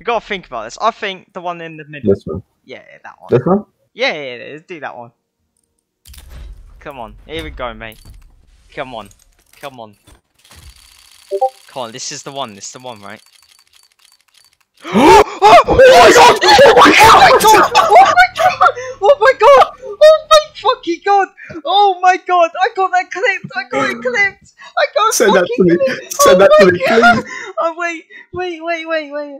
You gotta think about this. I think the one in the middle. This one. Yeah, that one. This one? Yeah, yeah, yeah, let's do that one. Come on, here we go, mate. Come on, come on. Come on, this is the one, this is the one, right? oh, my god! Oh my god! Oh my god! Oh my fucking god! Oh my god! I got that clipped! I got it clipped! I got Send that to me. clipped! Send oh that to me, please. Oh wait, wait, wait, wait, wait.